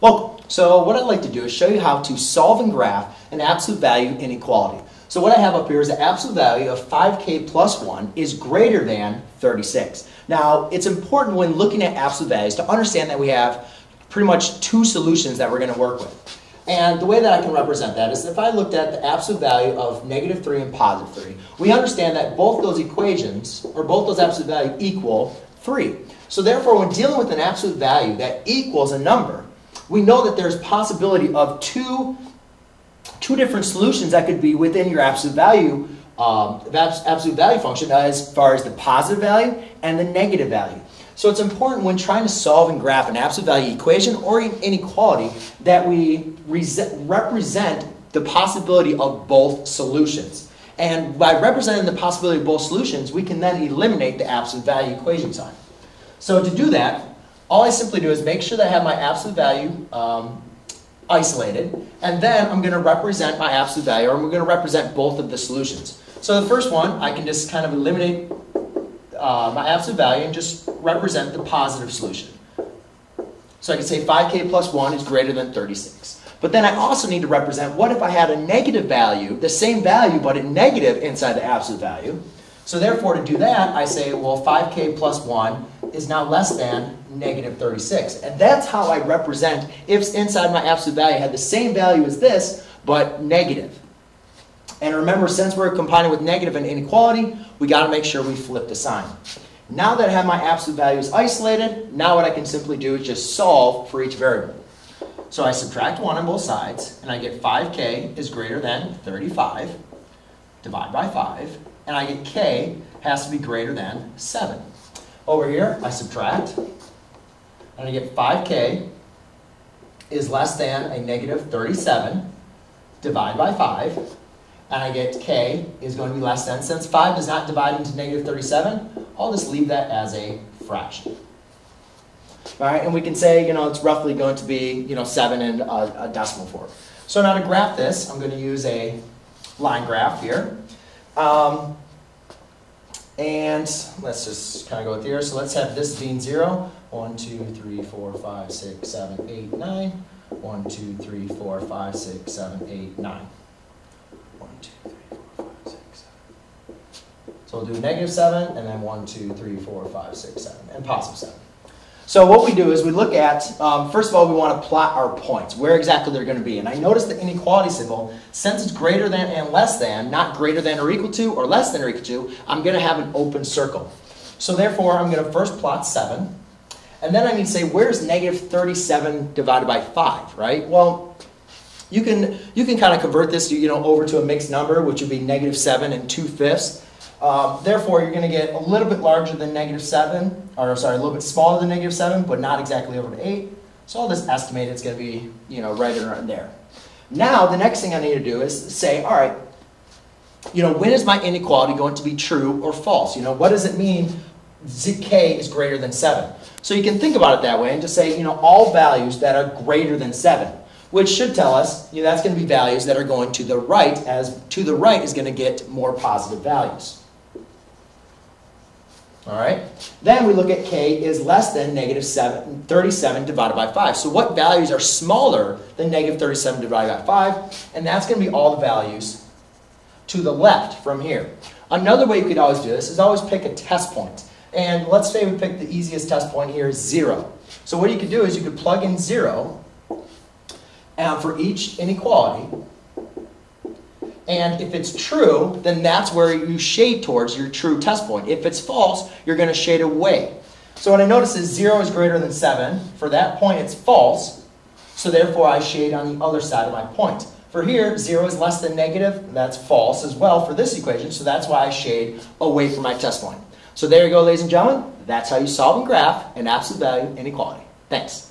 Welcome. So what I'd like to do is show you how to solve and graph an absolute value inequality. So what I have up here is the absolute value of 5k plus 1 is greater than 36. Now, it's important when looking at absolute values to understand that we have pretty much two solutions that we're going to work with. And the way that I can represent that is if I looked at the absolute value of negative 3 and positive 3, we understand that both those equations, or both those absolute values, equal 3. So therefore, when dealing with an absolute value that equals a number, we know that there's possibility of two, two different solutions that could be within your absolute value um, absolute value function as far as the positive value and the negative value. So it's important when trying to solve and graph an absolute value equation or an inequality that we represent the possibility of both solutions. And by representing the possibility of both solutions, we can then eliminate the absolute value equation sign. So to do that, all I simply do is make sure that I have my absolute value um, isolated, and then I'm going to represent my absolute value, or I'm going to represent both of the solutions. So the first one, I can just kind of eliminate uh, my absolute value and just represent the positive solution. So I can say 5k plus 1 is greater than 36. But then I also need to represent what if I had a negative value, the same value but a negative inside the absolute value. So therefore to do that, I say, well, 5k plus 1 is now less than negative 36. And that's how I represent if inside my absolute value had the same value as this, but negative. And remember, since we're combining with negative and inequality, we got to make sure we flip the sign. Now that I have my absolute values isolated, now what I can simply do is just solve for each variable. So I subtract 1 on both sides, and I get 5k is greater than 35, divide by 5, and I get k has to be greater than 7. Over here, I subtract, and I get 5k is less than a negative 37, divided by 5, and I get k is going to be less than. Since 5 does not divide into negative 37, I'll just leave that as a fraction. All right, and we can say, you know, it's roughly going to be, you know, 7 and a, a decimal form. So now to graph this, I'm going to use a line graph here. Um, and let's just kind of go with here. So let's have this being 0. 1, 2, 3, 4, 5, 6, 7, 8, 9. 1, 2, 3, 4, 5, 6, 7, 8, 9. 1, 2, 3, 4, 5, 6, 7. So we'll do negative 7, and then 1, 2, 3, 4, 5, 6, 7, and positive 7. So what we do is we look at, um, first of all, we want to plot our points, where exactly they're going to be. And I notice the inequality symbol, since it's greater than and less than, not greater than or equal to or less than or equal to, I'm going to have an open circle. So therefore, I'm going to first plot 7. And then I need to say, where's negative 37 divided by 5, right? Well, you can, you can kind of convert this you know, over to a mixed number, which would be negative 7 and 2 fifths. Um, therefore, you're going to get a little bit larger than negative 7, or sorry, a little bit smaller than negative 7, but not exactly over to 8. So I'll just estimate it's going to be you know, right around there. Now, the next thing I need to do is say, all right, you know, when is my inequality going to be true or false? You know, what does it mean k is greater than 7? So you can think about it that way and just say, you know, all values that are greater than 7 which should tell us you know, that's going to be values that are going to the right, as to the right is going to get more positive values. All right. Then we look at k is less than negative 7, 37 divided by 5. So what values are smaller than negative 37 divided by 5? And that's going to be all the values to the left from here. Another way you could always do this is always pick a test point. And let's say we pick the easiest test point here is 0. So what you could do is you could plug in 0 and for each inequality. And if it's true, then that's where you shade towards your true test point. If it's false, you're going to shade away. So what I notice is 0 is greater than 7. For that point, it's false. So therefore, I shade on the other side of my point. For here, 0 is less than negative. That's false as well for this equation. So that's why I shade away from my test point. So there you go, ladies and gentlemen. That's how you solve and graph an absolute value inequality. Thanks.